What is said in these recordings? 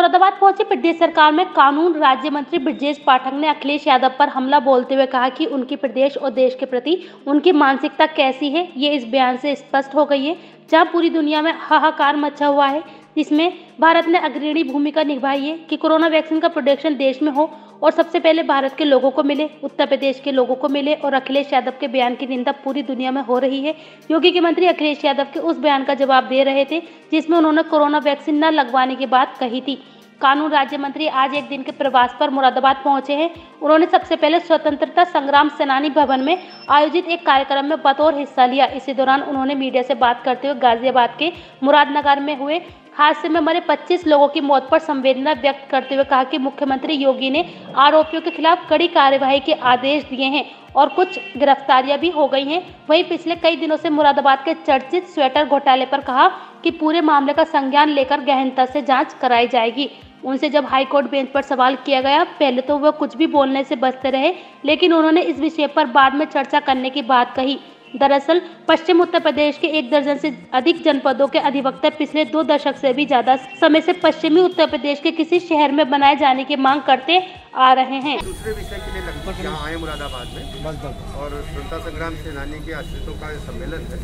मुरादाबाद पहुँचे प्रदेश सरकार में कानून राज्य मंत्री ब्रजेश पाठक ने अखिलेश यादव पर हमला बोलते हुए कहा कि उनकी प्रदेश और देश के प्रति उनकी मानसिकता कैसी है, ये इस बयान से स्पष्ट हो गई है, जहाँ पूरी दुनिया में हाहाकार मचा हुआ है। जिसमें भारत ने अग्रणी भूमिका निभाई है कि कोरोना वैक्सीन का प्रोडक्शन देश में हो और सबसे पहले भारत के लोगों को मिले, उत्तर प्रदेश के लोगों को मिले और अखिलेश यादव के बयान की निंदा पूरी दुनिया में हो रही है। योगी के मंत्री अखिलेश यादव के उस बयान का जवाब दे रहे थे, जिसमें उन्होंने कोरोना वैक्सीन न लगवाने की बात कही थी। कानून राज्य मंत्री आज एक दिन के प्रवास पर मुरादाबाद पहुँचे हैं। उन्होंने सबसे पहले स्वतंत्रता संग्राम सेनानी भवन में आयोजित एक कार्यक्रम में बतौर हिस्सा लिया। इसी दौरान उन्होंने मीडिया से बात करते हुए गाजियाबाद के मुरादनगर में हुए हादसे में मरे 25 लोगों की मौत पर संवेदना व्यक्त करते हुए कहा कि मुख्यमंत्री योगी ने आरोपियों के खिलाफ कड़ी कार्यवाही के आदेश दिए हैं और कुछ गिरफ्तारियाँ भी हो गई हैं। वहीं पिछले कई दिनों से मुरादाबाद के चर्चित स्वेटर घोटाले पर कहा कि पूरे मामले का संज्ञान लेकर गहनता से जाँच कराई जाएगी। उनसे जब हाई कोर्ट बेंच पर सवाल किया गया पहले तो वह कुछ भी बोलने से बचते रहे लेकिन उन्होंने इस विषय पर बाद में चर्चा करने की बात कही। दरअसल पश्चिम उत्तर प्रदेश के एक दर्जन से अधिक जनपदों के अधिवक्ता पिछले दो दशक से भी ज़्यादा समय से पश्चिमी उत्तर प्रदेश के किसी शहर में बनाए जाने की मांग करते आ रहे हैं। दूसरे विषय के लिए लगभग यहाँ आए मुरादाबाद में? और स्वतंत्रता संग्राम सेनानी के आश्रितों का सम्मेलन है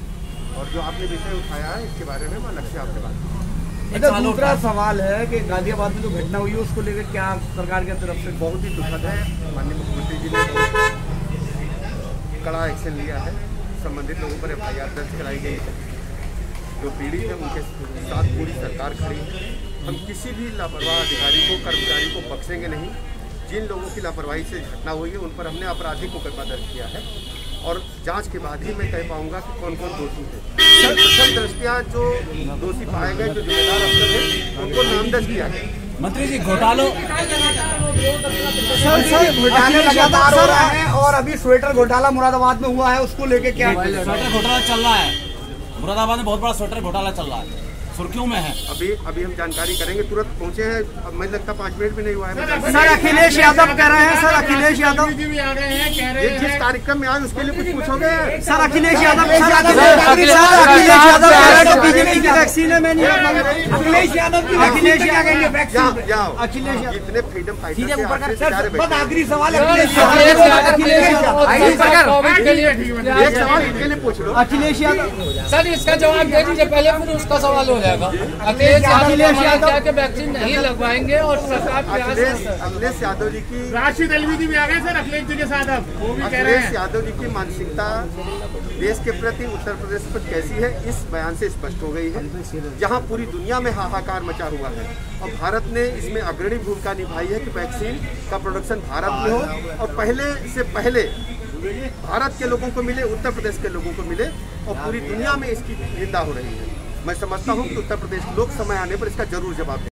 और जो आपने विषय उठाया है इसके बारे में मैं से आपसे बात अच्छा दूसरा सवाल है कि गाजियाबाद में जो घटना हुई है उसको लेकर क्या सरकार की तरफ़ से बहुत ही दुखद है? माननीय मुख्यमंत्री जी ने कड़ा एक्शन लिया है। संबंधित लोगों पर एफआईआर दर्ज कराई गई है। जो पीड़ित है उनके साथ पूरी सरकार खड़ी है। हम किसी भी लापरवाह अधिकारी को कर्मचारी को बख्शेंगे नहीं। जिन लोगों की लापरवाही से घटना हुई है उन पर हमने आपराधिक मुकदमा दर्ज किया है। और जाँच के बाद ही मैं कह पाऊँगा कि कौन कौन दोषी है। प्रथम दृष्टिया जो दोषी पाए गए जो जिम्मेदार अफसर है उनको नामदर्ज किया गया। मंत्री जी घोटालों। घोटाले लगातार हो रहा है और अभी स्वेटर घोटाला मुरादाबाद में हुआ है उसको लेके क्या स्वेटर घोटाला चल रहा है। मुरादाबाद में बहुत बड़ा स्वेटर घोटाला चल रहा है। सुर्खियों में है अभी अभी हम जानकारी करेंगे तुरंत पहुँचे हैं अब मुझे लगता पाँच मिनट भी नहीं हुआ है सर अखिलेश यादव कह रहे हैं सर अखिलेश यादव ये जिस कार्यक्रम में आज उसके लिए कुछ पूछोगे सर अखिलेश यादव सर अखिलेश यादव कह रहे हैं कि बीजेपी की वैक्सीन है मैं नहीं अखिलेश यादव की अखिलेश जाओ अखिलेश यादव जितने फ्रीडम सीधे ऊपर कर फाइटर आखिरी सवाल अखिलेश यादव अखिलेश यादव एक सवाल इनके लिए पूछ लो अखिलेश यादव सर इसका जवाब दे दीजिए पहले फिर उसका सवाल हो जाएगा। अखिलेश यादव क्या के वैक्सीन नहीं लगवाएँगे और सरकार अखिलेश अखिलेश यादव जी की राशिद अलवी जी भी आ गए सर अखिलेश जी के साथ अब वो भी कह रहे अखिलेश हैं। यादव जी की मानसिकता देश के प्रति उत्तर प्रदेश पर कैसी है इस बयान से स्पष्ट हो गई है। जहाँ पूरी दुनिया में हाहाकार मचा हुआ है और भारत ने इसमें अग्रणी भूमिका निभाई है कि वैक्सीन का प्रोडक्शन भारत में हो और पहले से पहले भारत के लोगों को मिले उत्तर प्रदेश के लोगों को मिले और पूरी दुनिया में इसकी निंदा हो रही है। मैं समझता हूँ कि उत्तर प्रदेश लोक समय आने पर इसका ज़रूर जवाब